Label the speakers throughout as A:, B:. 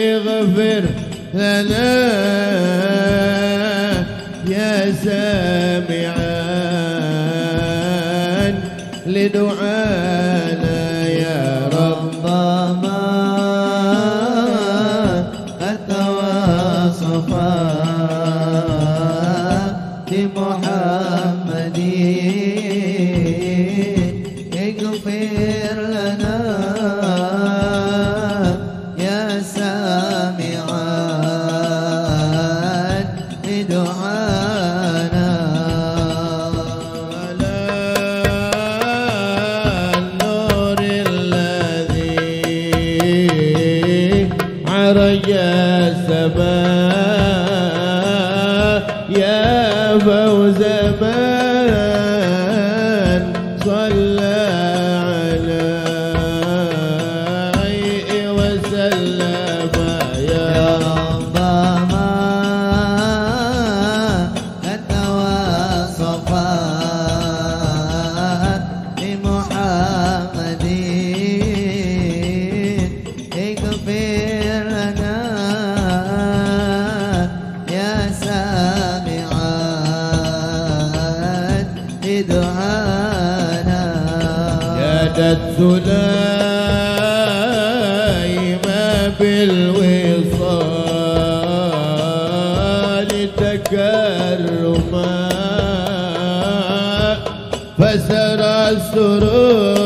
A: اغفر لنا يا سامعا لدعانا يا
B: ربما أتواصفا بمحمد بدعانا
A: كادت سليمة بالوصال تكرما فسرى السرور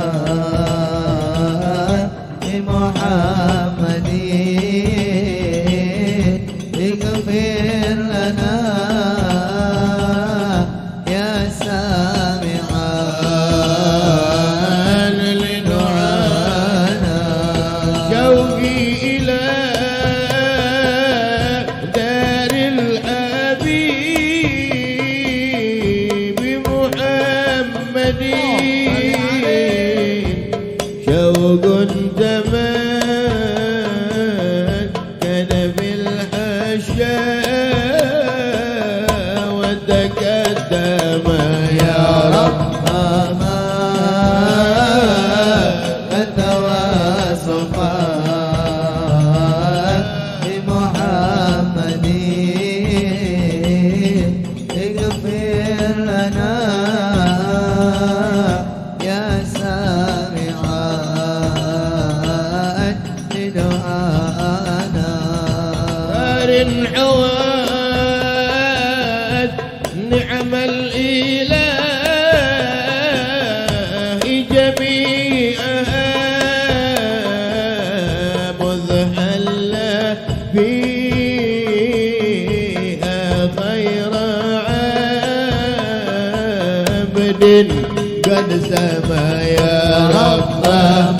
A: Allah من عواد نعم الإله جميعها مذهلا فيها خير عبد قد سما يا
B: ربه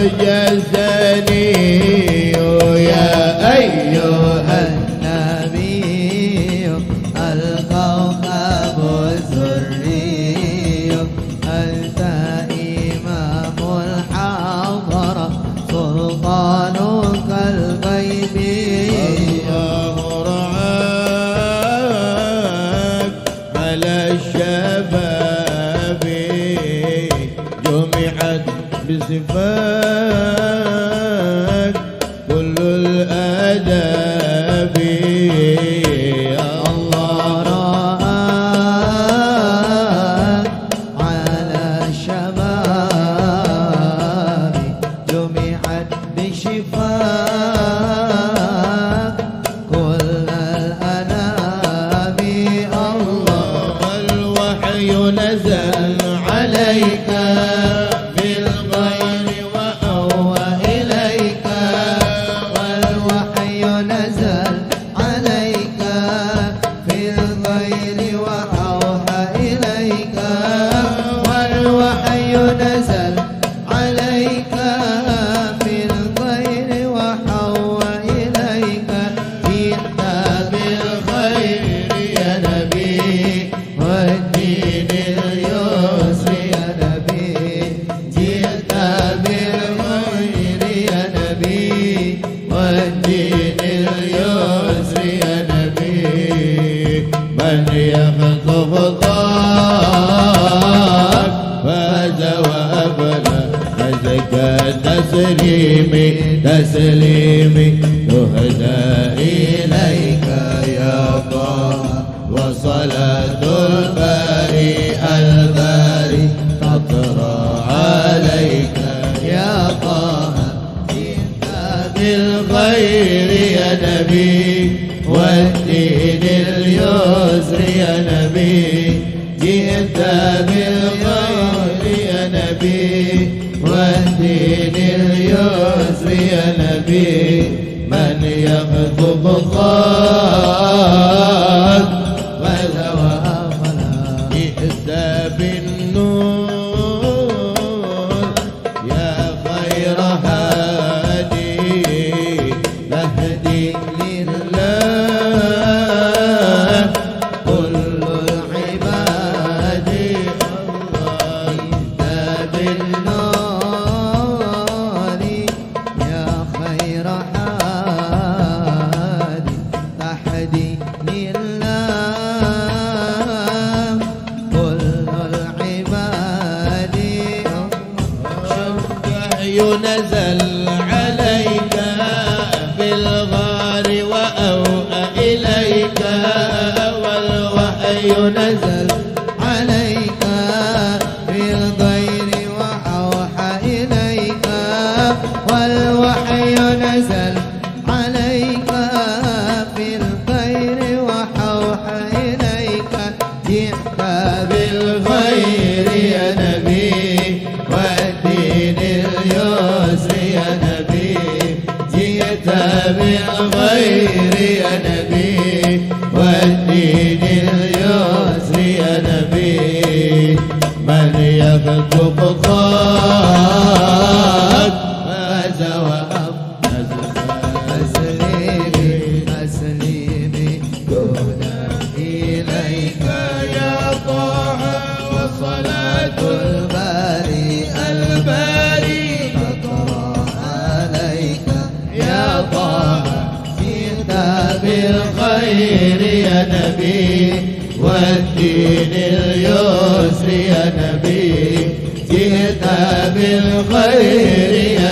B: yeah. حسبك كل الأدب. يا
A: الله
B: رآك على شبابي جمعت بشفاك نبي جئت بالخير يا نبي. واهدني اليسر يا نبي.
A: من يغضب خاك من غير يا نبي والدين اليسر يا نبي من يكتب
B: قد
A: الخير يا نبي والدين اليسر يا نبي جئت بالخير يا